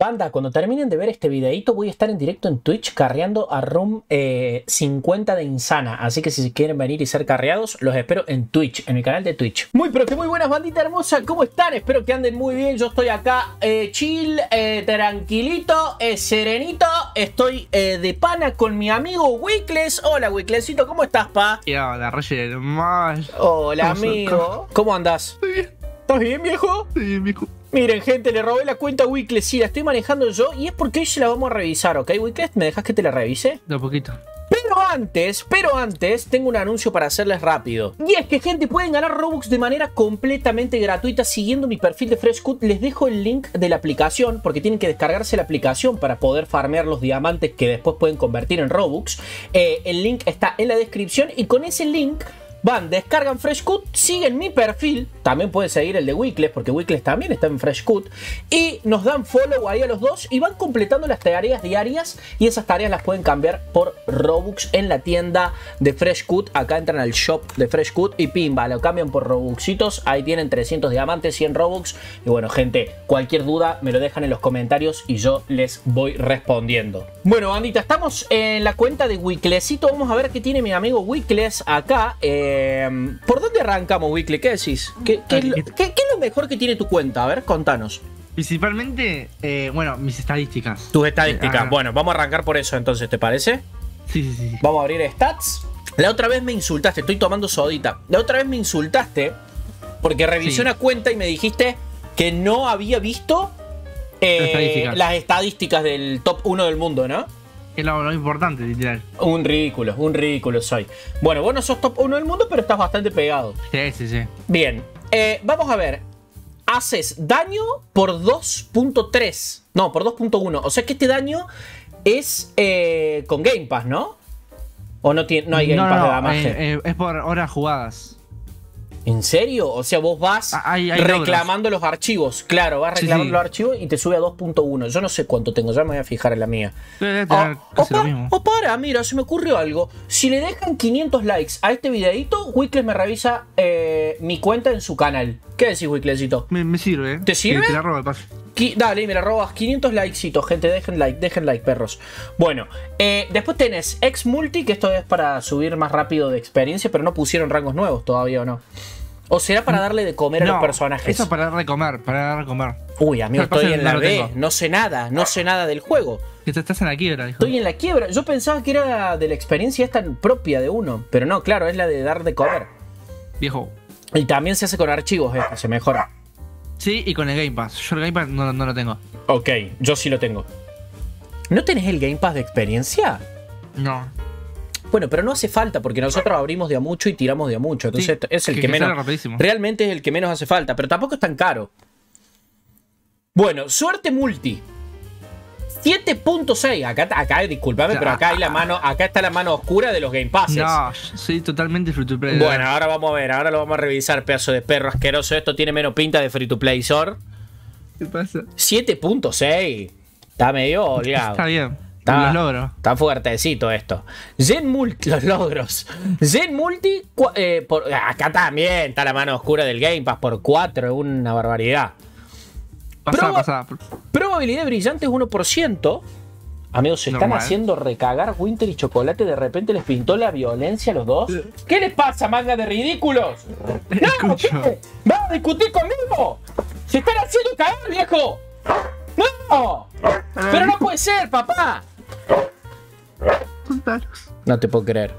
Panda, cuando terminen de ver este videito voy a estar en directo en Twitch carreando a Room 50 de Insana. Así que si quieren venir y ser carreados, los espero en Twitch, en mi canal de Twitch. Muy pero que muy buenas, bandita hermosa. ¿Cómo están? Espero que anden muy bien. Yo estoy acá eh, chill, eh, tranquilito, eh, serenito. Estoy de pana con mi amigo Wickles. Hola, Wicklesito, ¿cómo estás, pa? Ya, la rey mal. Hola, amigo. ¿Cómo andas? Estoy bien. ¿Estás bien, viejo? Estoy bien, viejo. Miren, gente, le robé la cuenta a Wickles. Sí, la estoy manejando yo y es porque hoy se la vamos a revisar, ¿ok, Wickles? ¿Me dejas que te la revise? De a poquito. Pero antes, pero antes, tengo un anuncio para hacerles rápido. Y es que, gente, pueden ganar Robux de manera completamente gratuita siguiendo mi perfil de FreshCut. Les dejo el link de la aplicación, porque tienen que descargarse la aplicación para poder farmear los diamantes que después pueden convertir en Robux. Eh, el link está en la descripción y con ese link van, descargan FreshCut, siguen mi perfil, también pueden seguir el de Wickles, porque Wickles también está en FreshCut, y nos dan follow ahí a los dos y van completando las tareas diarias y esas tareas las pueden cambiar por Robux en la tienda de FreshCut. Acá entran al shop de FreshCut y pimba, lo cambian por Robuxitos, ahí tienen 300 diamantes, 100 Robux. Y bueno, gente, cualquier duda me lo dejan en los comentarios y yo les voy respondiendo. Bueno, bandita, estamos en la cuenta de Wicklesito, vamos a ver qué tiene mi amigo Wickles acá. Eh, Em, ¿Por dónde arrancamos, Weekly? ¿Qué decís? ¿Qué, es lo, mejor que tiene tu cuenta? A ver, contanos. Principalmente, eh, bueno, mis estadísticas. Tus estadísticas. bueno, vamos a arrancar por eso entonces, ¿te parece? Sí, sí, sí. Vamos a abrir stats. La otra vez me insultaste, estoy tomando sodita. La otra vez me insultaste porque revisé una cuenta y me dijiste que no había visto eh, las estadísticas del top 1 del mundo, ¿no? Es lo, importante, literal. Un ridículo, un ridículo soy. Bueno, vos no sos top 1 del mundo, pero estás bastante pegado. Sí, sí, sí. Bien, eh, vamos a ver. Haces daño por 2.3. No, por 2.1. O sea que este daño es eh, con Game Pass, ¿no? ¿O no, tiene, no hay Game Pass de damaje? Eh, es por horas jugadas. ¿En serio? O sea, vos vas ah, reclamando los archivos. Claro, vas reclamando los archivos y te sube a 2.1. Yo no sé cuánto tengo, ya me voy a fijar en la mía. Ah, o, para, mira, se me ocurrió algo. Si le dejan 500 likes a este videito, Wickles me revisa eh, mi cuenta en su canal. ¿Qué decís, Wicklesito? Me, sirve. ¿eh? ¿Te sirve? te la robo, paso. Dale, me la robas 500 likesitos, gente. Dejen like, dejen like, perros. Bueno, eh, después tenés X Multi, que esto es para subir más rápido de experiencia, pero no pusieron rangos nuevos todavía o no. ¿O será para darle de comer a los personajes? Eso para darle de comer, para darle de comer. Uy, amigo, estoy en la B, no sé nada, no sé nada del juego. Estás en la quiebra, hijo. Estoy en la quiebra. Yo pensaba que era de la experiencia esta propia de uno, pero no, claro, es la de dar de comer. Viejo. Y también se hace con archivos, eh, se mejora. Sí, y con el Game Pass. Yo el Game Pass no, no lo tengo. Ok, yo sí lo tengo. ¿No tenés el Game Pass de experiencia? No. Bueno, pero no hace falta porque nosotros abrimos de a mucho y tiramos de a mucho. Entonces es el que, menos. Realmente es el que menos hace falta, pero tampoco es tan caro. Bueno, suerte multi. 7.6. Acá, acá, discúlpame, pero acá hay la mano, acá está la mano oscura de los Game Passes. No, soy totalmente free to play. Bueno, ahora vamos a ver, ahora lo vamos a revisar, pedazo de perro asqueroso. Esto tiene menos pinta de free to play, Sor. ¿Qué pasa? 7.6. Está medio oleado. Está bien. Está, los logros. Está fuertecito esto. Zen Multi, los logros. Zen Multi, eh, acá también está la mano oscura del Game Pass por 4, es una barbaridad. Probabilidad brillante es 1%. Amigos, se están haciendo recagar Winter y Chocolate. De repente les pintó la violencia a los dos. ¿Qué les pasa, manga de ridículos? ¡No! ¿qué? ¡Va a discutir conmigo! ¡Se están haciendo cagar, viejo! ¡No! ¡Pero no puede ser, papá! No te puedo creer.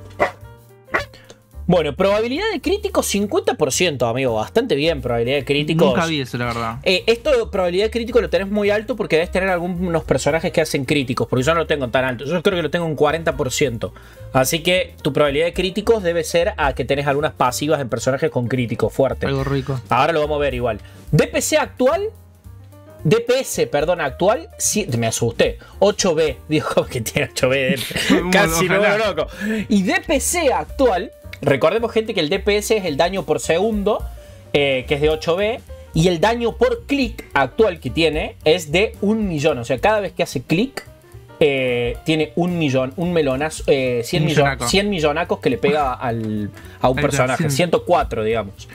Bueno, probabilidad de crítico 50%, amigo. Bastante bien, probabilidad de crítico. Nunca vi eso, la verdad. Eh, esto, probabilidad de crítico, lo tenés muy alto porque debes tener algunos personajes que hacen críticos. Porque yo no lo tengo tan alto. Yo creo que lo tengo un 40%. Así que tu probabilidad de críticos debe ser a que tenés algunas pasivas en personajes con críticos fuerte. Algo rico. Ahora lo vamos a ver igual. DPC actual DPS, perdón, actual, me asusté. 8B, dijo que tiene 8B, casi no loco. Y DPC actual, recordemos gente que el DPS es el daño por segundo, eh, que es de 8B, y el daño por clic actual que tiene es de un millón. O sea, cada vez que hace clic, eh, tiene un millón, un melonazo, 100, eh, 100, millonacos que le pega al, a un personaje, 104, digamos.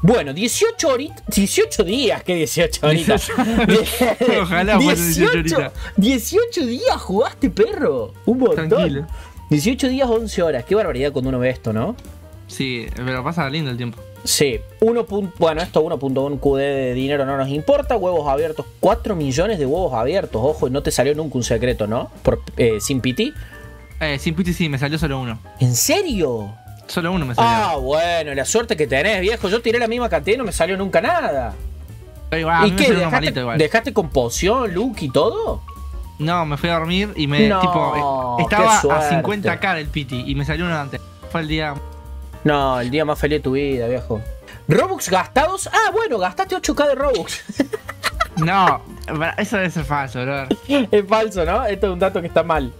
Bueno, 18 horitas. 18 días, ¿qué 18 horitas? Ojalá fueran 18 horitas. 18 días jugaste, perro. Un montón. Tranquilo. 18 días, 11 horas. Qué barbaridad cuando uno ve esto, ¿no? Sí, pero pasa lindo el tiempo. Sí, 1. punto- Bueno, esto 1.1 QD de dinero no nos importa. Huevos abiertos, 4 millones de huevos abiertos. Ojo, no te salió nunca un secreto, ¿no? Por, eh, sin PT. Eh, sin piti sí, me salió solo uno. ¿En serio? Solo uno me salió. Ah, bueno, la suerte que tenés, viejo. Yo tiré la misma cantidad y no me salió nunca nada. Pero igual, a ¿Y me qué? salió ¿Dejaste, igual. ¿Dejaste con poción, look y todo? No, me fui a dormir y me. No, tipo, eh, estaba a 50k del piti y me salió uno antes. Fue el día. No, el día más feliz de tu vida, viejo. Robux gastados. Ah, bueno, gastaste 8k de Robux. No, eso debe ser falso, bro. es falso, ¿no? Esto es un dato que está mal.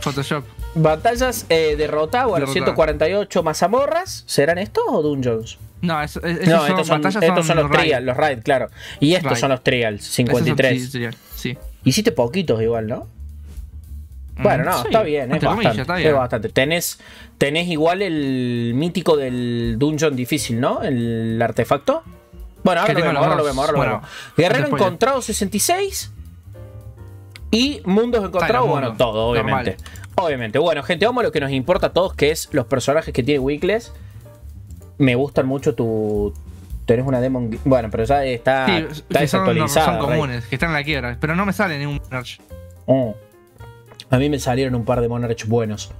Photoshop. Batallas eh, derrota, bueno, Derrota. 148 mazamorras. ¿Serán estos o dungeons? No, eso, es- esos No, son, estos son, estos son los trials, los raid, claro. Y estos son los trials, Esos son- 53. sí, trial, sí. Hiciste poquitos igual, ¿no? Bueno, Mm, no, sí, está bien, es comillas, bastante, es. Tenés, tenés igual el mítico del dungeon difícil, ¿no? El artefacto. Bueno, ahora lo vemos, ahora lo vemos, ahora lo Bueno, vemos. Guerrero encontrado 66. Y mundos encontrados, bueno, todo, obviamente. Obviamente. Bueno, gente, vamos a lo que nos importa a todos, que es los personajes que tiene Weakles. Me gustan mucho tu. Tenés una Demon. Bueno, pero ya está, Sí, está que son, desactualizada. son Rey. comunes, que están en la quiebra. Pero no me sale ningún merch. Oh. A mí me salieron un par de Monarch buenos.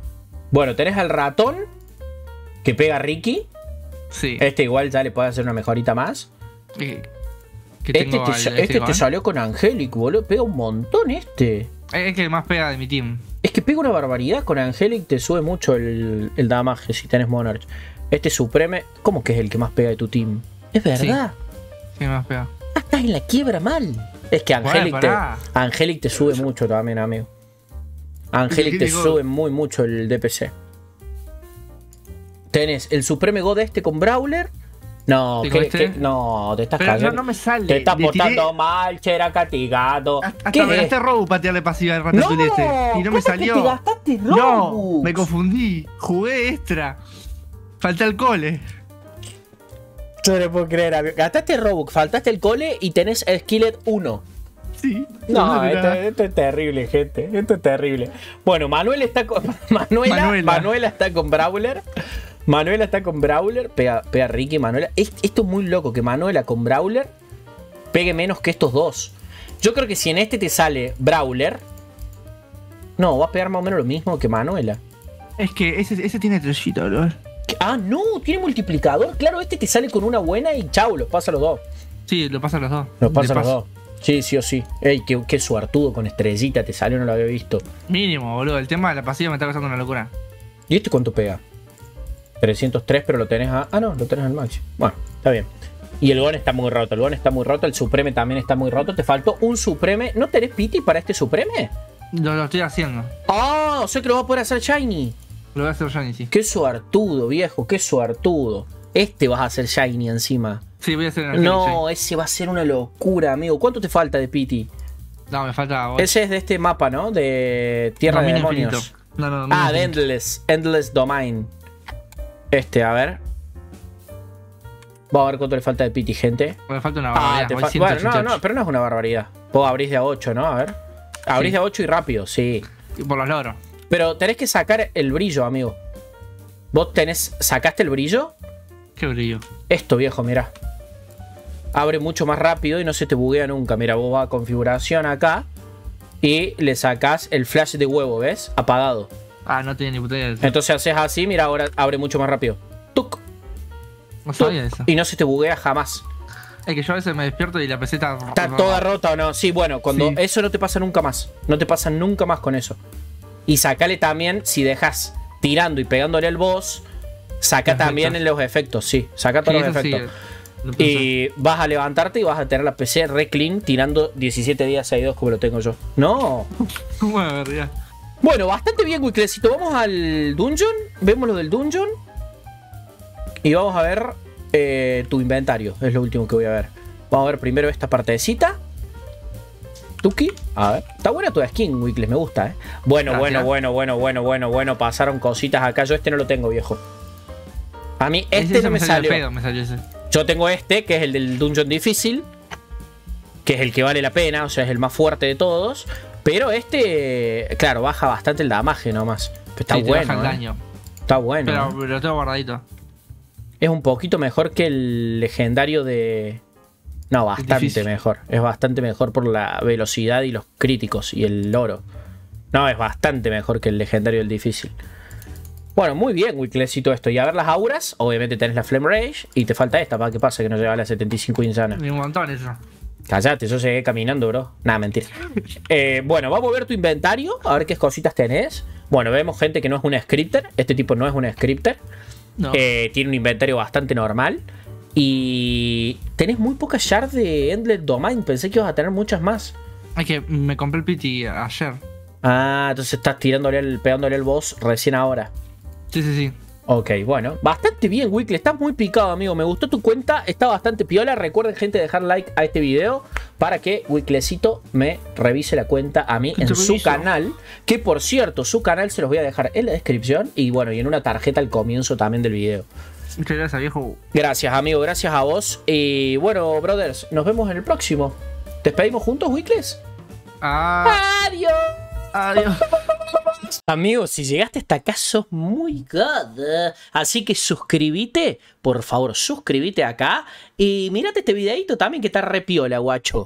Bueno, tenés al ratón que pega a Ricky. Sí. Este igual ya le puede hacer una mejorita más. Que Este, te, este Gon. te salió con Angelic, boludo. Pega un montón este. Es que más pega de mi team. Es que pega una barbaridad. Con Angelic te sube mucho el, el damage si tenés Monarch. Este Supreme, ¿cómo que es el que más pega de tu team? Es verdad. Sí, más pega. Ah, estás en la quiebra mal. Es que Angelic, te, pará. Angelic te sube mucho también, amigo. Angelic te sube muy mucho el DPC. Tenés el Supreme God este con Brawler. No, ¿Y ¿qué- con este? no, te estás Pero no, cayendo. no me sale. Te estás portando mal, chera castigado. Hasta ¿Qué me gasté pasiva al No, ratatouille ese. Y no ¿cómo me que salió. te gastaste No, me confundí. Jugué extra. Falté al cole. Yo no lo puedo creer, amigo. Gastaste Robux, faltaste el cole y tenés Skillet 1. Sí. No, esto, esto es terrible, gente. Esto es terrible. Bueno, Manuel está con. Manuela, Manuela. Manuela. está con Brawler. Manuela está con Brawler. Pega, pega Ricky, Manuela. Es- esto es muy loco que Manuela con Brawler pegue menos que estos dos. Yo creo que si en este te sale Brawler. No, va a pegar más o menos lo mismo que Manuela. Es que ese, ese tiene trellito, bro. Ah, no, tiene multiplicador. Claro, este te sale con una buena y chau, los pasa los dos. Sí, lo pasan los dos. Los pasa los dos. Sí, sí o sí. Ey, qué, qué suertudo con estrellita te salió, no lo había visto. Mínimo, boludo. El tema de la pasiva me está causando una locura. ¿Y este cuánto pega? 303, pero lo tenés a. Ah, no, lo tenés al máximo. Bueno, está bien. Y el Gon está muy roto. El Gon está muy roto. El Supreme también está muy roto. Te faltó un Supreme. ¿No tenés Pity para este Supreme? Lo, lo estoy haciendo. Ah, o sea que lo vas a poder hacer Shiny. Lo voy a hacer Johnny, sí. Qué suertudo, viejo. Qué suertudo. Este vas a hacer Shiny encima. Sí, voy a hacer No, ese va a ser una locura, amigo. ¿Cuánto te falta de Pity? No, me falta. Ese es de este mapa, ¿no? De Tierra de Dominio Demonios. infinito. No, no, dominio Ah, de infinito. Endless. Endless Domain. Este, a ver. Vamos a ver cuánto le falta de Pity, gente. Me falta una Ah, barbaridad. te voy fa- Bueno, no, 188. no, pero no es una barbaridad. Vos abrís de a 8, ¿no? A ver. Abrís Sí. de a 8 y rápido, sí. Por los logros. Pero tenés que sacar el brillo, amigo. Vos tenés. ¿Sacaste el brillo? Qué brillo. Esto, viejo, mirá. Abre mucho más rápido y no se te buguea nunca. Mira, vos vas a configuración acá. Y le sacás el flash de huevo, ¿ves? Apagado. Ah, no tiene ni puta idea. Entonces haces así, mira, ahora abre mucho más rápido. Tuc, No tuc, sabía eso. y no se te buguea jamás. Es que yo a veces me despierto y la PC está. Está toda rota o no. Sí, bueno, cuando Sí. eso no te pasa nunca más. No te pasa nunca más con eso. Y sacale también, si dejas tirando y pegándole al boss, saca también en los efectos, sí. Saca todos Sí, los sí, efectos. y vas a levantarte y vas a tener la PC re clean tirando 17 días seguidos como lo tengo yo. No. Bueno, bastante bien, Wiklecito. Vamos al dungeon. Vemos lo del dungeon. Y vamos a ver eh, tu inventario. Es lo último que voy a ver. Vamos a ver primero esta partecita. Tuki. A ver. Está buena tu skin, Wikles. Me gusta, ¿eh? Bueno, Gracias. bueno, bueno, bueno, bueno, bueno, bueno. Pasaron cositas acá. Yo este no lo tengo, viejo. A mí este no me salió. pedo, me salió ese. Yo tengo este, que es el del dungeon difícil, que es el que vale la pena, o sea, es el más fuerte de todos. Pero este, claro, baja bastante el damage nomás. Pero está Sí, bueno. baja el ¿eh? Está bueno. Pero, ¿eh? pero lo tengo guardadito. Es un poquito mejor que el legendario de. No, bastante difícil. mejor. Es bastante mejor por la velocidad y los críticos y el oro. No, es bastante mejor que el legendario del difícil. Bueno, muy bien, Wiklecito esto. Y a ver las auras. Obviamente tenés la Flame Rage. Y te falta esta, ¿para qué pasa? Que no llega a la 75 insana. Ni un montón eso. Callate, yo llegué caminando, bro. Nada, mentira. Eh, bueno, vamos a ver tu inventario, a ver qué cositas tenés. Bueno, vemos gente que no es un scripter. Este tipo no es un scripter. No. Eh, tiene un inventario bastante normal. Y tenés muy pocas shards de Endless Domain. Pensé que ibas a tener muchas más. Es que me compré el pity ayer. Ah, entonces estás tirándole el, pegándole el boss recién ahora. Sí, sí, sí. Ok, bueno. Bastante bien, Wickle. Estás muy picado, amigo. Me gustó tu cuenta. Está bastante piola. Recuerden, gente, dejar like a este video para que Wicklecito me revise la cuenta a mí Que en su canal. Que por cierto, su canal se los voy a dejar en la descripción. Y bueno, y en una tarjeta al comienzo también del video. Muchas gracias, viejo. Gracias, amigo. Gracias a vos. Y bueno, brothers, nos vemos en el próximo. ¿Despedimos juntos, Wickles? Ah, Adiós. adiós. Amigos, si llegaste hasta acá sos muy god. Así que suscríbete, por favor, suscríbete acá. Y mirate este videito también que está repiola, guacho.